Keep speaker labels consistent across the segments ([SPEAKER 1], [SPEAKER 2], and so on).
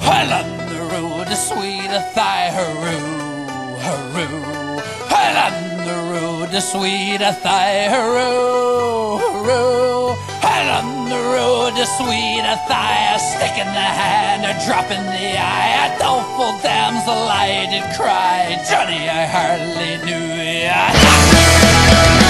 [SPEAKER 1] Well on the road to sweet a thigh, hurroo, hurroo. Well on the road to sweet Athy, hurroo, hurroo. Well on the road to sweet Athy, a stick in the hand, a drop in the eye, a doleful damsel I did cry. Johnny, I hardly knew ya.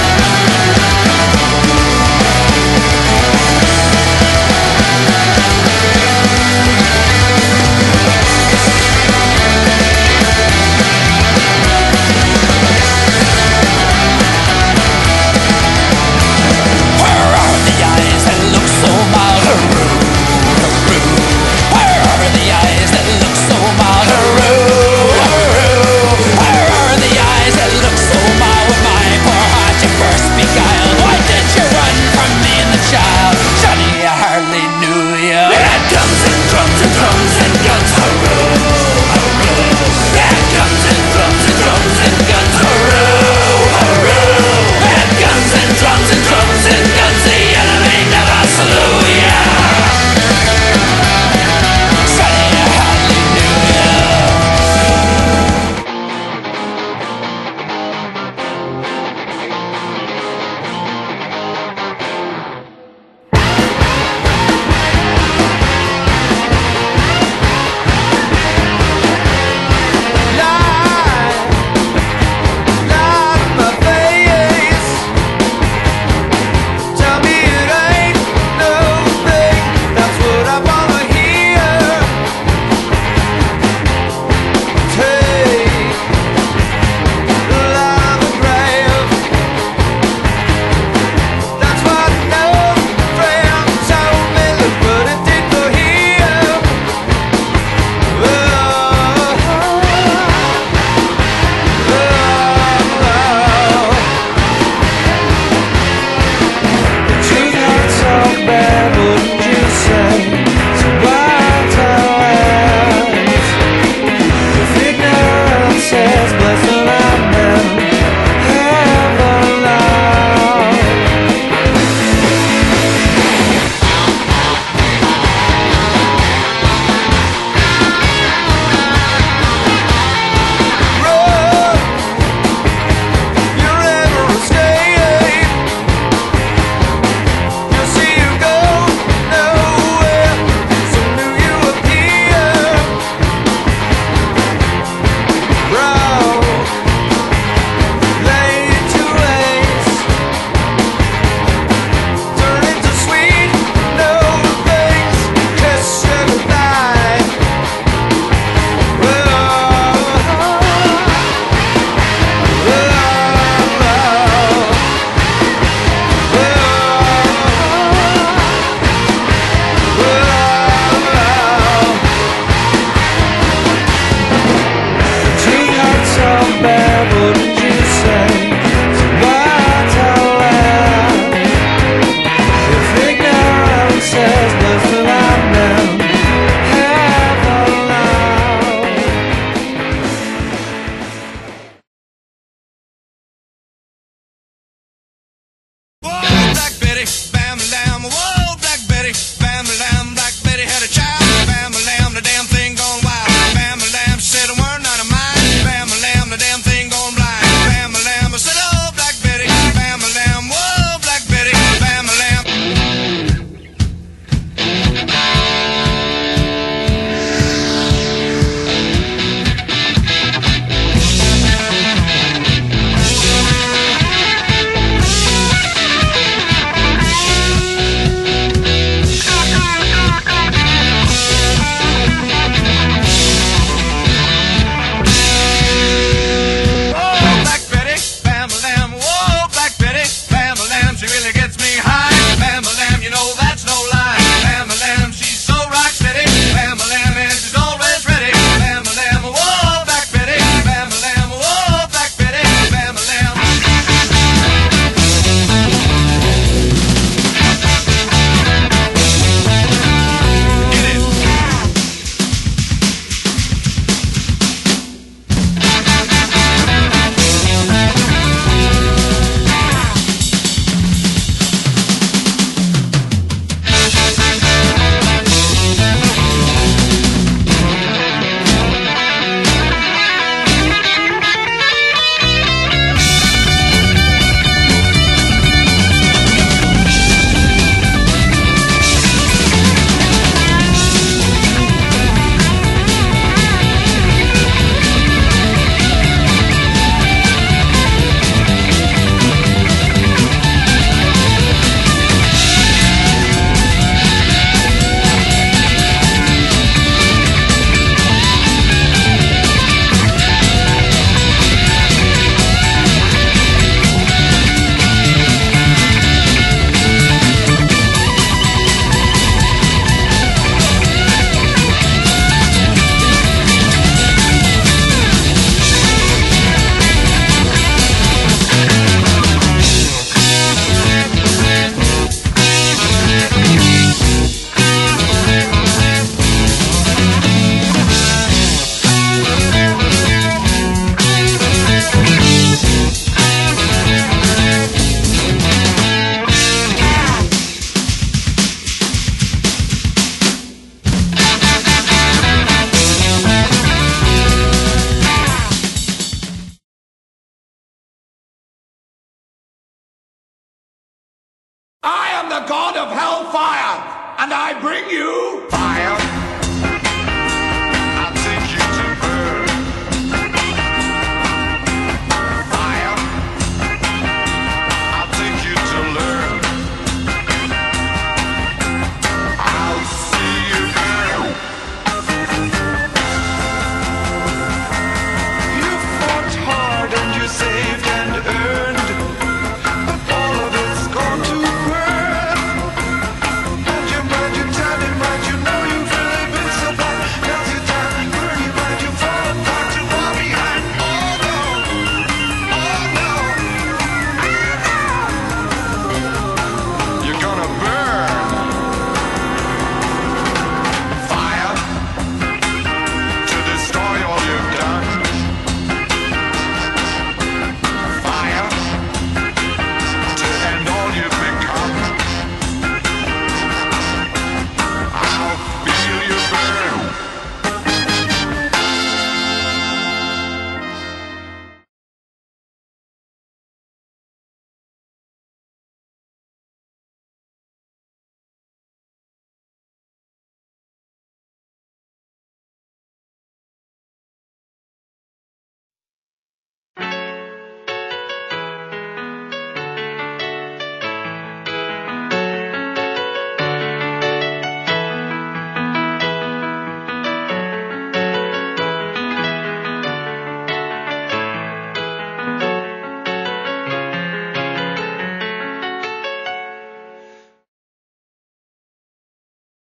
[SPEAKER 2] God of hellfire, and I bring you fire.